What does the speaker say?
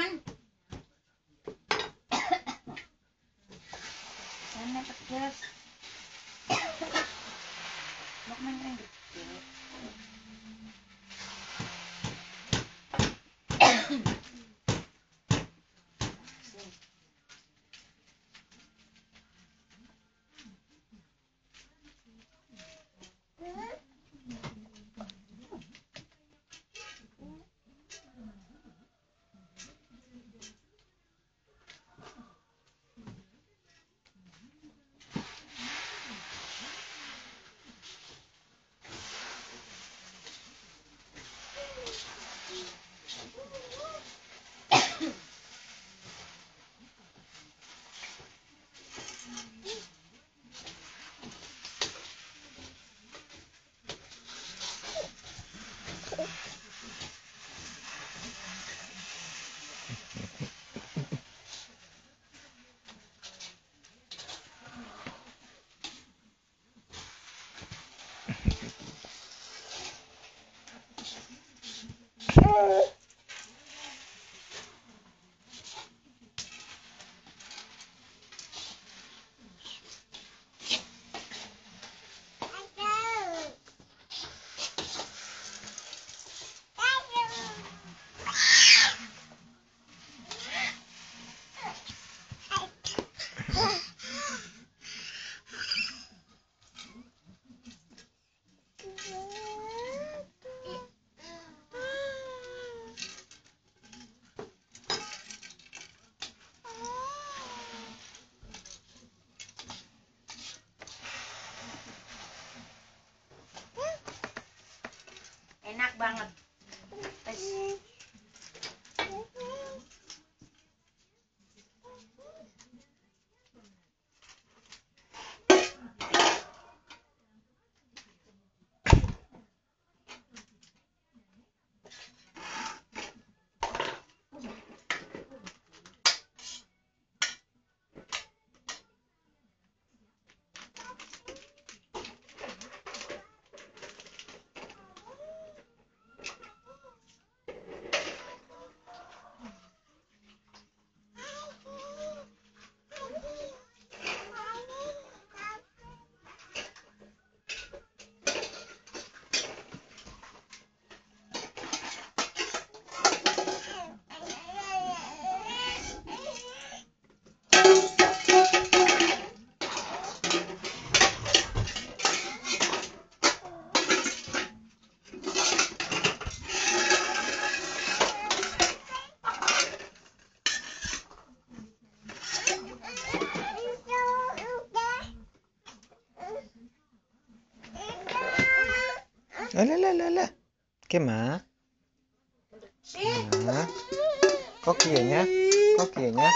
naman. Saan na pagkiras? Lokman lang dito. banget. Guys. la, la, la, la. Cái má, Mã. Có kia nhá. Có kia nhá.